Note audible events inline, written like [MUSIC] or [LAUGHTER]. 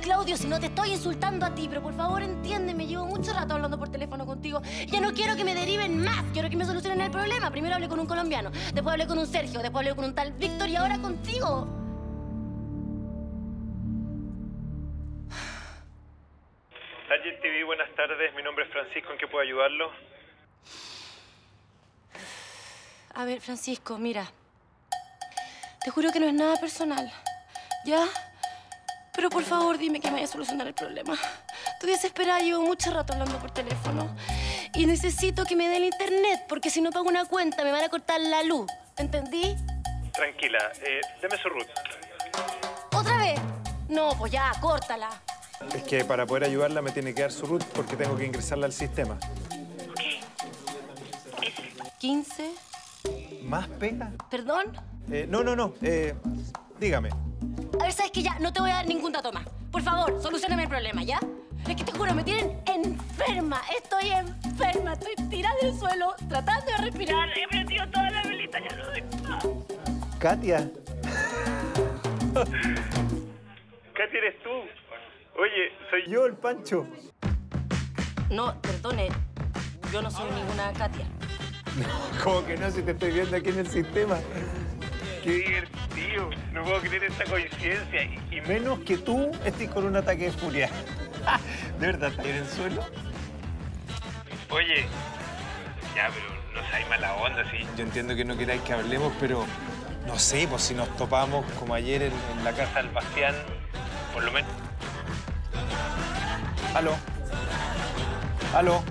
Claudio, si no te estoy insultando a ti, pero por favor entiéndeme, llevo mucho rato hablando por teléfono contigo. Ya no quiero que me deriven más, quiero que me solucionen el problema. Primero hablé con un colombiano, después hablé con un Sergio, después hablé con un tal Víctor y ahora contigo. Target TV, buenas tardes. Mi nombre es Francisco. ¿En qué puedo ayudarlo? A ver, Francisco, mira. Te juro que no es nada personal. ¿Ya? Pero por favor, dime que me vaya a solucionar el problema. Estoy desesperada, llevo mucho rato hablando por teléfono. Y necesito que me dé el internet, porque si no pago una cuenta me van a cortar la luz. ¿Entendí? Tranquila, eh, deme su root. ¿Otra vez? No, pues ya, córtala. Es que para poder ayudarla me tiene que dar su root porque tengo que ingresarla al sistema. 15. ¿Más pega? ¿Perdón? Eh, no, no, no. Eh, dígame. Ver, ¿sabes que Ya, no te voy a dar ningún dato más. Por favor, solucioname el problema, ¿ya? Es que te juro, me tienen enferma. Estoy enferma. Estoy tirada en el suelo, tratando de respirar. He prendido toda la velita, ya no doy más. Katia. Katia, eres tú. Oye, soy yo, el Pancho. No, perdone. Yo no soy ninguna Katia. [LAUGHS] ¿Cómo que no? Si te estoy viendo aquí en el sistema. Qué divertido. No puedo creer esta coincidencia. Y, y menos que tú estés con un ataque de furia. [LAUGHS] ¿De verdad estás en el suelo? Oye, ya, pero no seáis mala onda, sí. Yo entiendo que no queráis que hablemos, pero no sé, pues si nos topamos como ayer en, en la casa del Bastián, por lo menos. ¿Aló? ¿Aló?